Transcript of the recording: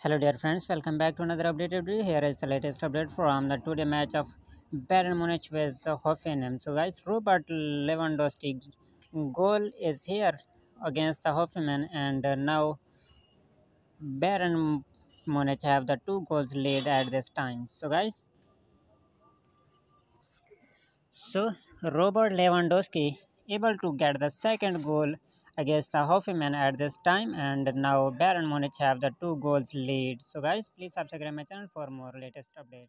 Hello dear friends, welcome back to another updated video. Here is the latest update from the today match of Bayern Munich with Hoffenheim. So guys, Robert Lewandowski goal is here against the Hoffenheim and now Bayern Munich have the two goals lead at this time. So guys, so Robert Lewandowski able to get the second goal against the Hoffenheim at this time and now Bayern Munich have the two goals lead. So guys please subscribe my channel for more latest updates.